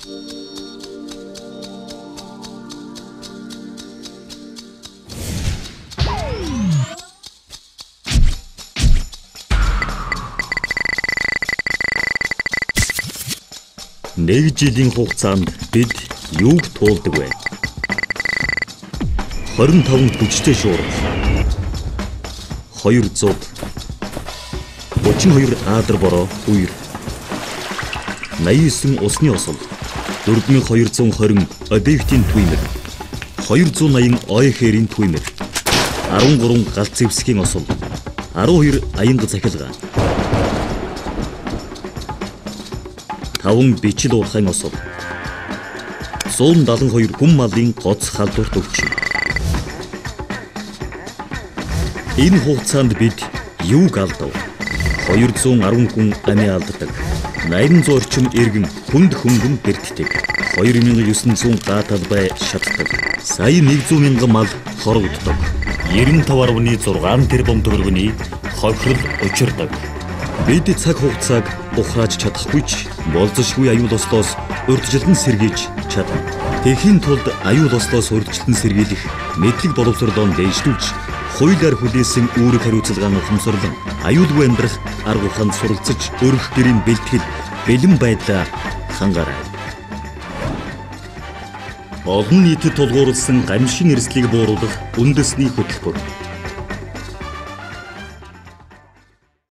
Нэг жилийн хугацаанд бид юуг туулдаг вэ? 25 хүчтэй шуурга. 200 32 аадар бороо үер. 89 усны осол. 4220 объектийн түймэр. 280 ОХР-ийн түймэр. 13 галт зэвсгийн осол. 12 аянга захилгаан. 5 бичил уурхайн осол. 172 хүм малын гоц халдварт өвчин. Энэ хугацаанд бид юуг алдав? 210 хүн амиа алддаг. 800 орчим иргэн хүнд хөнгөн бэртдэг. 2900 гааталбай шатдаг. Сая 100 мянган мал хорогддог. 95.6 тэрбум төгрөгийн хохирол учирдаг. Бид цаг хугацааг ухрааж чадахгүй ч болзошгүй аюул ослоос урьдчилан сэргийж чадна. Тэхийн тулд аюул ослоос урьдчилан сэргийлэх мэдлэг боловсролоо дээшлүүлж хуулиар хүлээсэн үүрэг хариуцлагаа ухамсарлан аюулгүй амьдрах арга ухаанд суралцж өргөх гэрийн бэлтгэл бэлэн байдлаа хангаарай. Олон нийтэд тулгуурласан гамшин эрсдлийг бууруулах үндэсний хөтөлбөр